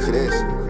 for this.